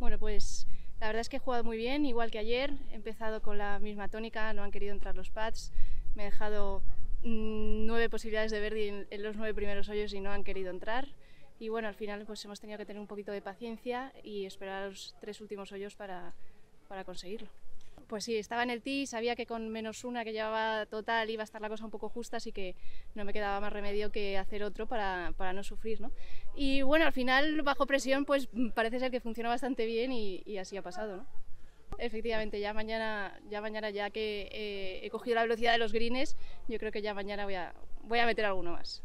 Bueno, pues la verdad es que he jugado muy bien, igual que ayer. He empezado con la misma tónica, no han querido entrar los pads. Me he dejado mm, nueve posibilidades de birdie en, en los nueve primeros hoyos y no han querido entrar. Y bueno, al final pues hemos tenido que tener un poquito de paciencia y esperar a los tres últimos hoyos para, para conseguirlo. Pues sí, estaba en el tee, sabía que con menos una que llevaba total iba a estar la cosa un poco justa, así que no me quedaba más remedio que hacer otro para, para no sufrir. ¿no? Y bueno, al final, bajo presión, pues parece ser que funcionó bastante bien y, así ha pasado. ¿no? Efectivamente, ya mañana, ya mañana, ya que eh, he cogido la velocidad de los greens, yo creo que ya mañana voy a, voy a meter alguno más.